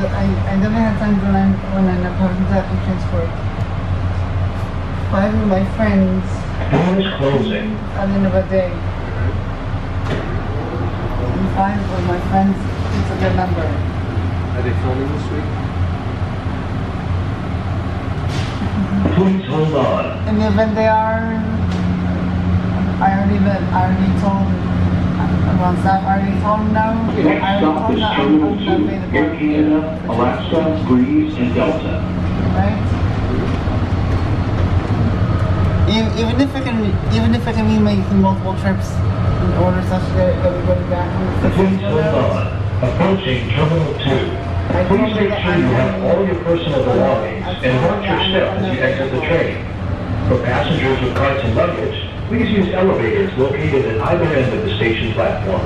I, I never had time when I'm, when I'm not having that insurance for. Five of my friends. Doors closing. At the end of the day. And five of my friends, it's a good number. Are they filming this week? Hold on. And even they are, I already, I already told everyone staff, I already told them no. I Next already stop told is them I'm Terminal 2, available. Air Canada, Alaska, Breeze, and Delta. Right? Even, if it can, even if it can mean making multiple trips in order such that everybody back from the Please city. hold on. Approaching Terminal 2. Please make sure you have all your personal belongings and watch your step as you exit the train. For passengers with carts and luggage, please use elevators located at either end of the station platform.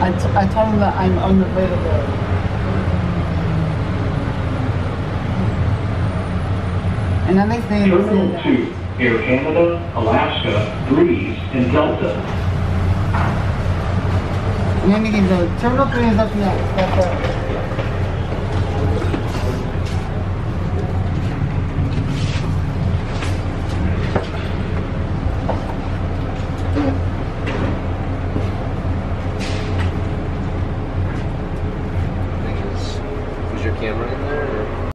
I, t- I told them that I'm unavailable. And then they say Terminal 2, Air Canada, Alaska, Breeze, and Delta. Case, though, Terminal 3 is up next. That's it. camera in there? Or?